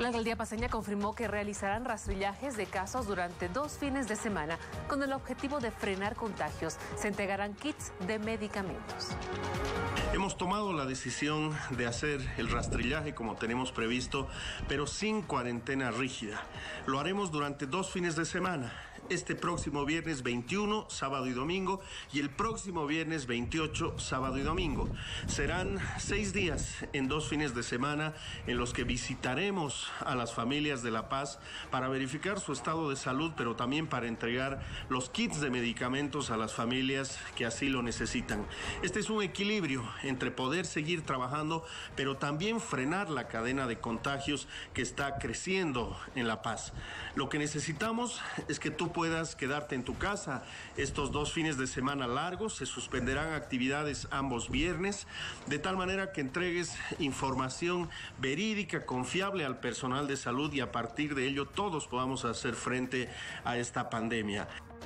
La alcaldía paseña confirmó que realizarán rastrillajes de casos durante dos fines de semana con el objetivo de frenar contagios. Se entregarán kits de medicamentos. Hemos tomado la decisión de hacer el rastrillaje como tenemos previsto, pero sin cuarentena rígida. Lo haremos durante dos fines de semana este próximo viernes 21, sábado y domingo, y el próximo viernes 28, sábado y domingo. Serán seis días en dos fines de semana en los que visitaremos a las familias de La Paz para verificar su estado de salud, pero también para entregar los kits de medicamentos a las familias que así lo necesitan. Este es un equilibrio entre poder seguir trabajando, pero también frenar la cadena de contagios que está creciendo en La Paz. Lo que necesitamos es que tú puedas quedarte en tu casa estos dos fines de semana largos. Se suspenderán actividades ambos viernes, de tal manera que entregues información verídica, confiable al personal de salud y a partir de ello todos podamos hacer frente a esta pandemia.